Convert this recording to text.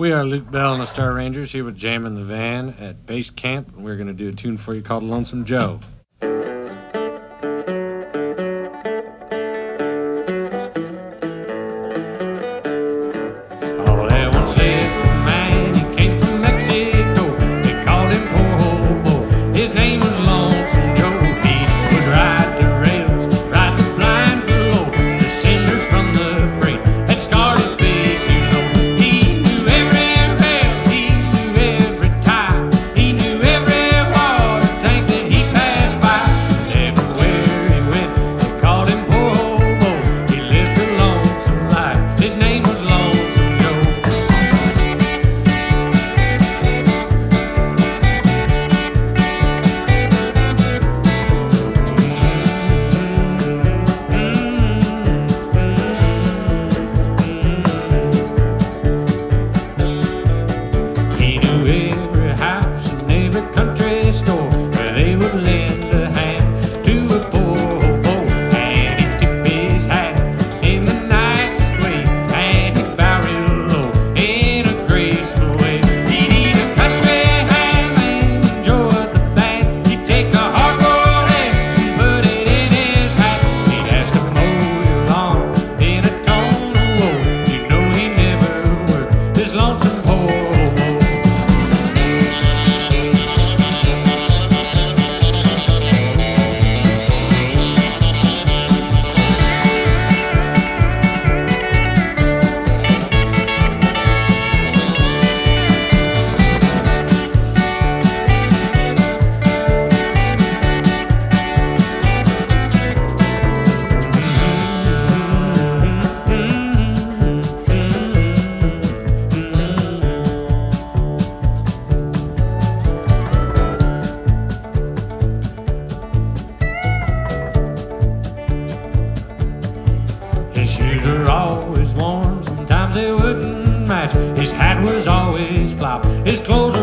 We are Luke Bell and the Star Rangers here with Jam in the Van at base camp, and we're going to do a tune for you called Lonesome Joe. Oh, His name was make up. always worn, sometimes they wouldn't match. His hat was always flop, his clothes